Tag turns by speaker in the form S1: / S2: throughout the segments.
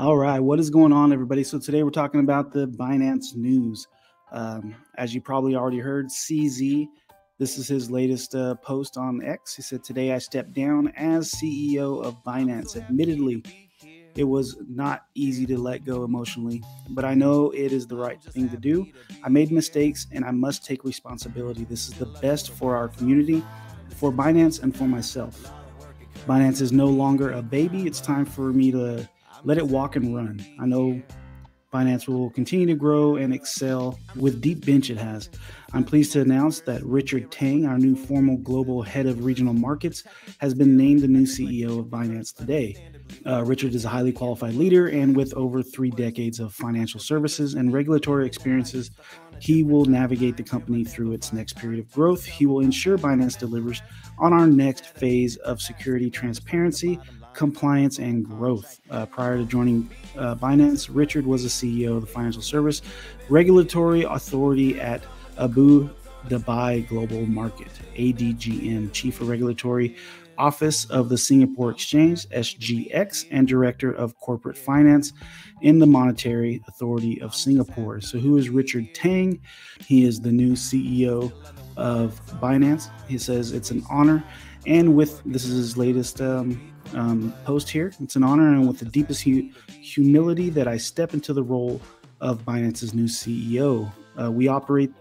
S1: Hi, what is going on, everybody? So today we're talking about the Binance news. Um, as you probably already heard, CZ, this is his latest uh, post on X. He said, Today I stepped down as CEO of Binance. Admittedly, it was not easy to let go emotionally, but I know it is the right thing to do. I made mistakes and I must take responsibility. This is the best for our community, for Binance, and for myself. Binance is no longer a baby. It's time for me to let it walk and run. I know Binance will continue to grow and excel with deep bench it has. I'm pleased to announce that Richard Teng, our new formal global head of regional markets, has been named the new CEO of Binance today. Uh, Richard is a highly qualified leader, and with over three decades of financial services and regulatory experiences, he will navigate the company through its next period of growth. He will ensure Binance delivers on our next phase of security, transparency, compliance, and growth. Uh, prior to joining uh, Binance, Richard was the CEO of the Financial Service Regulatory Authority at Abu Dhabi Global Market, ADGM, Chief of Regulatory Office of the Singapore Exchange, SGX, and Director of Corporate Finance in the Monetary Authority of Singapore. So, who is Richard Teng? He is the new CEO of Binance. He says it's an honor, and with this is his latest um, um, post here. It's an honor, and with the deepest hu- humility that I step into the role of Binance's new CEO. Uh, we operate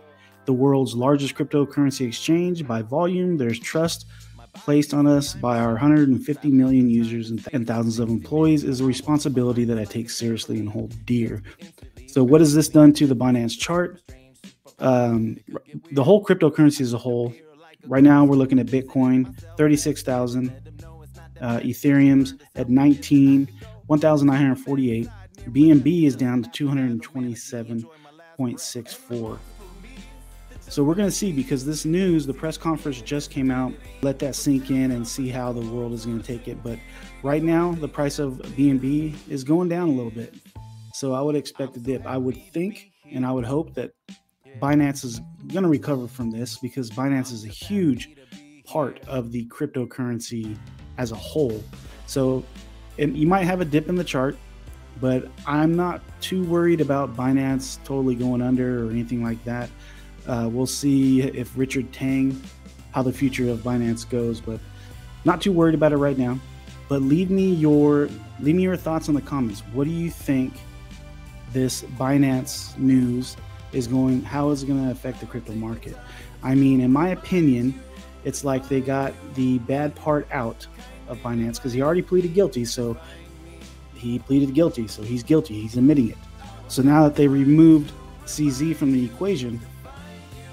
S1: the world's largest cryptocurrency exchange by volume. There's trust placed on us by our 150 million users and, th- and thousands of employees is a responsibility that I take seriously and hold dear. So, what has this done to the Binance chart? Um, the whole cryptocurrency as a whole. Right now, we're looking at Bitcoin, 36,000, uh, Ethereum's at 19, 1,948. BNB is down to 227.64. So we're going to see because this news, the press conference just came out. Let that sink in and see how the world is going to take it. But right now, the price of BNB is going down a little bit. So I would expect a dip. I would think and I would hope that Binance is going to recover from this because Binance is a huge part of the cryptocurrency as a whole. So you might have a dip in the chart, but I'm not too worried about Binance totally going under or anything like that. Uh, we'll see if Richard Teng, how the future of Binance goes, but not too worried about it right now. But leave me your leave me your thoughts in the comments. What do you think this Binance news is going? How is it going to affect the crypto market? I mean, in my opinion, it's like they got the bad part out of Binance because he already pleaded guilty. So he pleaded guilty. So he's guilty. He's admitting it. So now that they removed CZ from the equation,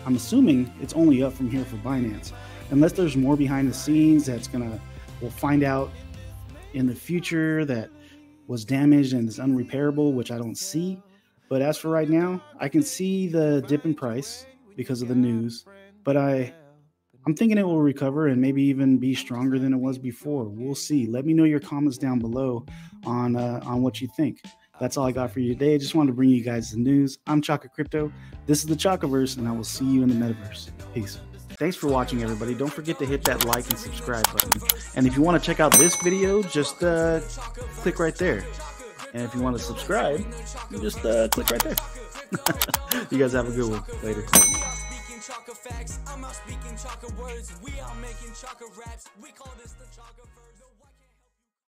S1: I'm assuming it's only up from here for Binance. Unless there's more behind the scenes that's going to, we'll find out in the future that was damaged and is unrepairable, which I don't see. But as for right now, I can see the dip in price because of the news. But I I'm thinking it will recover and maybe even be stronger than it was before. We'll see. Let me know your comments down below on uh, on what you think. That's all I got for you today. I just wanted to bring you guys the news. I'm Chaka Crypto. This is the Chakaverse, and I will see you in the metaverse. Peace. Thanks for watching, everybody. Don't forget to hit that like and subscribe button. And if you want to check out this video, just uh, click right there. And if you want to subscribe, just uh, click right there. you guys have a good one. Later facts. I'm out speaking words. We are making raps. We call this the